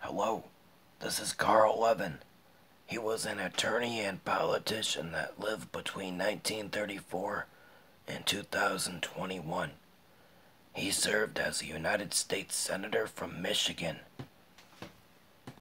Hello, this is Carl Levin. He was an attorney and politician that lived between 1934 and 2021. He served as a United States Senator from Michigan